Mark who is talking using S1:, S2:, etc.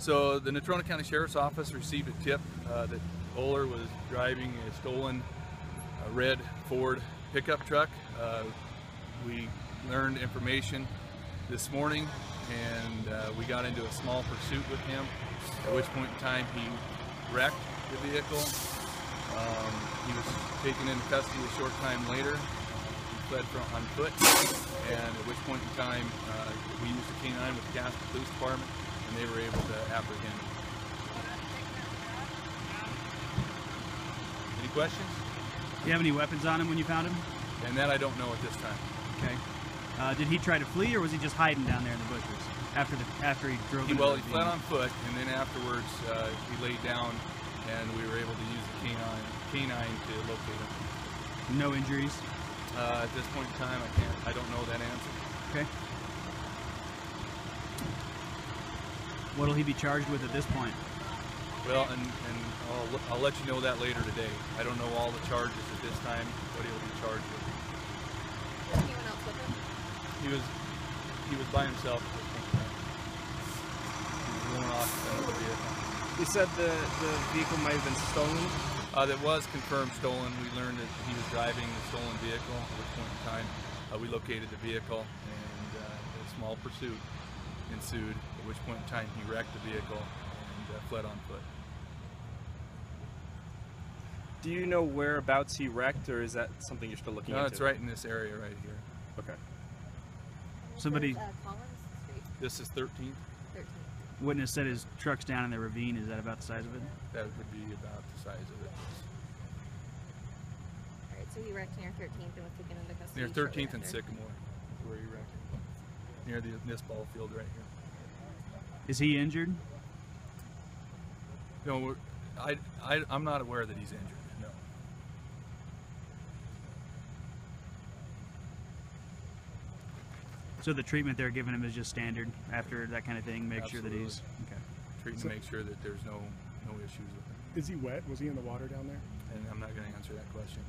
S1: So the Natrona County Sheriff's Office received a tip uh, that Oler was driving a stolen uh, red Ford pickup truck. Uh, we learned information this morning and uh, we got into a small pursuit with him, at which point in time he wrecked the vehicle. Um, he was taken into custody a short time later. He fled from, on foot, and at which point in time uh, we used a canine with the Casper Police Department, and they were able to apprehend him. Any questions?
S2: Do you have any weapons on him when you found him?
S1: And that I don't know at this time.
S2: Okay. Uh, did he try to flee, or was he just hiding down there in the bushes after the after he drove?
S1: He, well, he fled on foot, and then afterwards uh, he laid down, and we were able to use the canine, canine to locate him.
S2: No injuries.
S1: Uh, at this point in time, I can't, I don't know that answer.
S2: Okay. What'll he be charged with at this point?
S1: Well, and, and I'll, I'll let you know that later today. I don't know all the charges at this time, what he'll be charged with.
S3: Was anyone else with him?
S1: He was, he was by himself at this point. He was going off in the vehicle.
S4: You said the, the vehicle might have been stolen.
S1: Uh, that was confirmed stolen. We learned that he was driving the stolen vehicle, at which point in time uh, we located the vehicle and uh, a small pursuit ensued, at which point in time he wrecked the vehicle and uh, fled on foot.
S4: Do you know whereabouts he wrecked, or is that something you're still looking
S1: No,
S4: into?
S1: it's right in this area right here.
S4: Okay.
S2: Somebody-
S3: uh, Collins Street,
S1: This is 13th.
S3: 13.
S2: Witness said his truck's down in the ravine. Is that about the size of it?
S1: That would be about the size of it.
S3: Alright, so he wrecked near 13th and was taken into custody.
S1: Near
S3: shortly
S1: 13th and. Sycamore is where he wrecked. Near the, this ball field right here.
S2: Is he injured?
S1: No, I, I, I'm not aware that he's injured. No.
S2: So the treatment they're giving him is just standard after that kind of thing. Make sure that he's okay.
S1: Treating
S5: So-
S1: to make sure that there's no, no issues with him.
S5: Is he wet? Was he in the water down there?
S1: And I'm not going to answer that question.